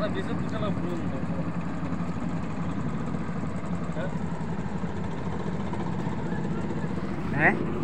para bisa kita lah belum. हैं Malu.